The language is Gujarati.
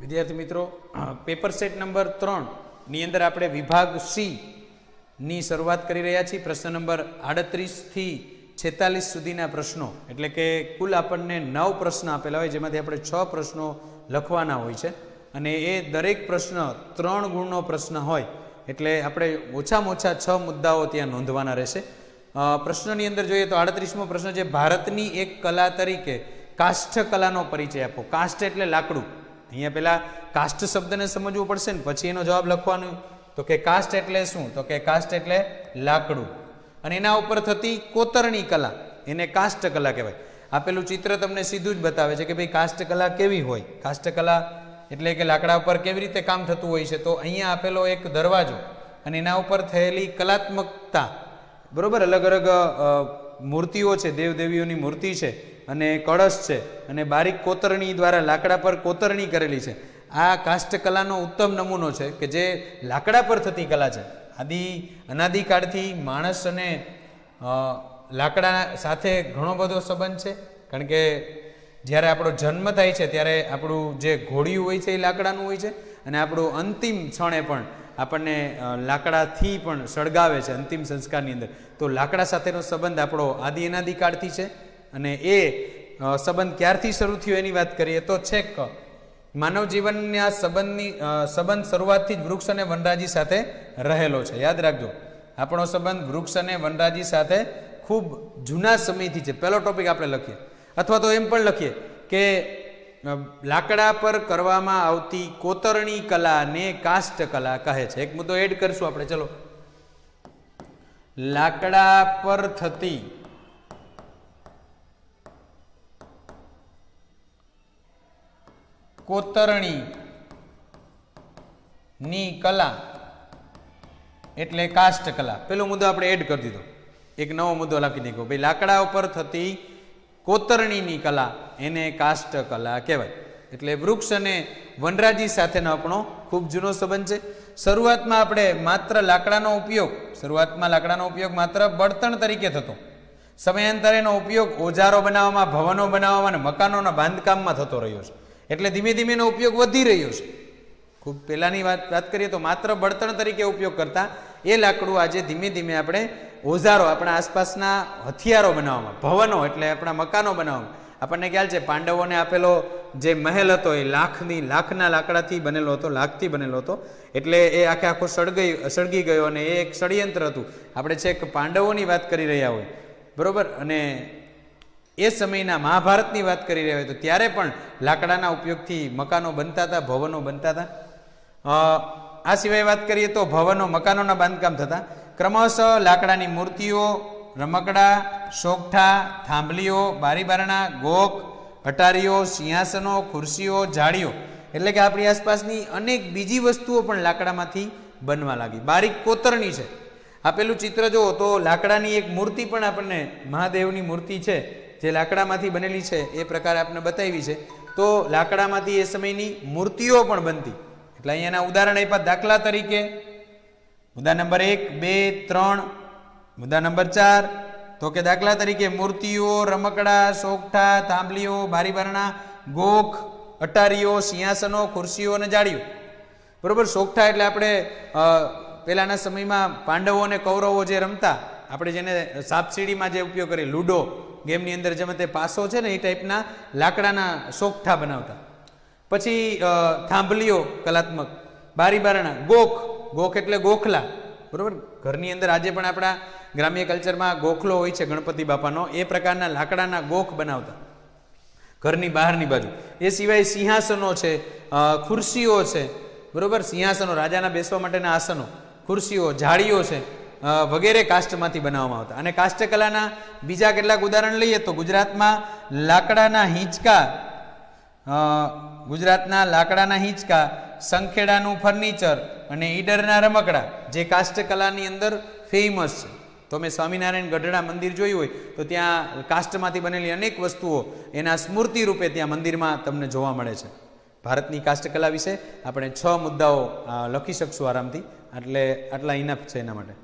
વિદ્યાર્થી મિત્રો પેપર સેટ નંબર ત્રણની અંદર આપણે વિભાગ સી ની શરૂઆત કરી રહ્યા છીએ. પ્રશ્ન નંબર આડત્રીસથી છેતાલીસ સુધીના પ્રશ્નો. એટલે કે કુલ આપણને નવ પ્રશ્ન આપેલા હોય, જેમાંથી આપણે છ પ્રશ્નો લખવાના હોય છે. અને એ દરેક પ્રશ્ન ત્રણ ગુણનો પ્રશ્ન હોય. એટલે આપણે ઓછામાં ઓછા છ મુદ્દાઓ ત્યાં નોંધવાના રહેશે. પ્રશ્નની અંદર જોઈએ તો આડત્રીસમો પ્રશ્ન છે, ભારતની એક કલા તરીકે કાષ્ઠ કલાનો પરિચય આપો. કાષ્ઠ એટલે લાકડું. અહીંયા પહેલાં કાષ્ઠ શબ્દને સમજવું પડશે ને, પછી એનો જવાબ લખવાનો. તો કે કાસ્ટ એટલે શું? તો કે કાસ્ટ એટલે લાકડું. અને એના ઉપર થતી કોતરણી કલા, એને કાષ્ઠ કલા કહેવાય. આપેલું ચિત્ર તમને સીધું જ બતાવે છે કે ભાઈ કાસ્ટ કલા કેવી હોય? કાસ્ટ કલા એટલે કે લાકડા ઉપર કેવી રીતે કામ થતું હોય છે? તો અહીંયા આપેલો એક દરવાજો અને એના ઉપર થયેલી કલાત્મકતા. બરાબર? અલગ અલગ મૂર્તિઓ છે, દેવદેવીઓની મૂર્તિ છે. અને કળશ છે અને બારીક કોતરણી દ્વારા લાકડા પર કોતરણી કરેલી છે. આ કાષ્ઠ કલાનો ઉત્તમ નમૂનો છે કે જે લાકડા પર થતી કલા છે. આદિ અનાદિકાળથી માણસ અને લાકડા સાથે ઘણો બધો સંબંધ છે. કારણ કે જ્યારે આપણો જન્મ થાય છે ત્યારે આપણું જે ઘોડિયું હોય છે એ લાકડાનું હોય છે અને આપણું અંતિમ ક્ષણે પણ આપણને લાકડાથી પણ સળગાવે છે અંતિમ સંસ્કારની અંદર. તો લાકડા સાથેનો સંબંધ આપણો આદિ અનાદિકાળથી છે. અને એ સંબંધ ક્યારથી શરૂ થયો એની વાત કરીએ તો છેક, માનવ જીવનના સંબંધની સંબંધ શરૂઆતથી જ વૃક્ષ અને વનરાજી સાથે રહેલો છે. યાદ રાખજો, આપણો સંબંધ વૃક્ષ અને વનરાજી સાથે ખૂબ જૂના સમયથી છે. પહેલો ટોપિક આપણે લખીએ. અથવા તો એમ પણ લખીએ કે લાકડા પર કરવામાં આવતી કોતરણી કલાને કાષ્ટ કલા કહે છે. એક મુદ્દો એડ કરશું આપણે. ચલો. લાકડા પર થતી કોતરણી ની કલા એટલે કાષ્ઠ કલા. પેલો મુદ્દો આપણે એડ કરી દીધો. એક નવો મુદ્દો લખી દીધો ભાઈ, લાકડા ઉપર થતી કોતરણીની કલા, એને કાષ્ટ કલા કહેવાય. એટલે વૃક્ષ અને વનરાજી સાથેનો આપણો ખૂબ જૂનો સંબંધ છે. શરૂઆતમાં આપણે માત્ર લાકડાનો ઉપયોગ, શરૂઆતમાં લાકડાનો ઉપયોગ માત્ર બળતણ તરીકે થતો. સમયાંતરેનો ઉપયોગ ઓજારો બનાવવામાં, ભવનો બનાવવામાં અને મકાનોના બાંધકામમાં થતો રહ્યો છે. એટલે ધીમે ધીમે એનો ઉપયોગ વધી રહ્યો છે. ખૂબ પહેલાંની વાત વાત કરીએ તો માત્ર બળતણ તરીકે ઉપયોગ કરતા એ લાકડું આજે ધીમે ધીમે આપણે ઓઝારો, આપણા આસપાસના હથિયારો બનાવવામાં, ભવનો એટલે આપણા મકાનો બનાવવામાં. આપણને ખ્યાલ છે, પાંડવોને આપેલો જે મહેલ હતો એ લાખની, લાખના લાકડાથી બનેલો હતો, લાખથી બનેલો હતો. એટલે એ આખે આખો સળગઈ, સળગી ગયો અને એ એક ષડયંત્ર હતું. આપણે છેક પાંડવોની વાત કરી રહ્યા હોય. બરોબર? અને એ સમયના મહાભારતની વાત કરી રહ્યા હોય તો ત્યારે પણ લાકડાના ઉપયોગથી મકાનો બનતા હતા, ભવનો બનતા હતા. આ સિવાય વાત કરીએ તો ભવનો, મકાનોના બાંધકામ થતા. ક્રમશઃ લાકડાની મૂર્તિઓ, રમકડા શોખઠા થાંભલીઓ, બારીબારણા, ગોખ, અટારીઓ, સિંહાસનો, ખુરશીઓ જાળીઓ એટલે કે આપણી આસપાસની અનેક બીજી વસ્તુઓ પણ લાકડામાંથી બનવા લાગી. બારીક કોતરણી છે. આપેલું ચિત્ર જુઓ તો લાકડાની એક મૂર્તિ પણ આપણને મહાદેવની મૂર્તિ છે. જે લાકડામાંથી બનેલી છે, એ પ્રકારે આપણે બતાવી છે. તો લાકડામાંથી એ સમયની મૂર્તિઓ પણ બનતી. એટલે અહીંયાના ઉદાહરણ આપ્યા દાખલા તરીકે. મુદ્દા નંબર એક, બે, ત્રણ. મુદ્દા નંબર ચાર, તો કે દાખલા તરીકે મૂર્તિઓ, રમકડા, સોગઠા ભારી બારીબારણા ગોખ, અટારીઓ, સિંહાસનો, ખુરશીઓ અને જાળીઓ. બરોબર? સોગઠા એટલે આપણે પહેલાના સમયમાં પાંડવો અને કૌરવો જે રમતા, આપણે જેને સાપસીડીમાં જે ઉપયોગ કરીએ, લૂડો. ગેમની અંદર જેમ તે પાસો છે ને એ ટાઈપના લાકડાના સોગઠા બનાવતા. પછી થાંભલીઓ કલાત્મક. બારી બારણા, ગોખ. ગોખ એટલે ગોખલા. બરાબર? ઘરની અંદર આજે પણ આપણા ગ્રામ્ય કલ્ચરમાં ગોખલો હોય છે ગણપતિ બાપાનો, એ પ્રકારના લાકડાના ગોખ બનાવતા. ઘરની બહારની બાજુ. એ સિવાય સિંહાસનો છે ખુરશીઓ છે. બરાબર? સિંહાસનો, રાજાના બેસવા માટેના આસનો. ખુરશીઓ જાળીઓ છે. વગેરે કાસ્ટમાંથી બનાવવામાં આવતા. અને કાષ્ટકલાના બીજા કેટલાક ઉદાહરણ લઈએ તો ગુજરાતમાં લાકડાના હિંચકા ગુજરાતના લાકડાના હિંચકા, સંખેડાનું ફર્નિચર અને ઈડરના રમકડા, જે કાષ્ટકલાની અંદર ફેમસ છે. તો મેં સ્વામિનારાયણ ગઢડા મંદિર જોયું હોય, તો ત્યાં કાષ્ટમાંથી બનેલી અનેક વસ્તુઓ એના સ્મૃતિ રૂપે ત્યાં મંદિરમાં તમને જોવા મળે છે. ભારતની કાષ્ટકલા વિશે આપણે છ મુદ્દાઓ લખી શકશું આરામથી. એટલે આટલા ઇનફ છે એના માટે.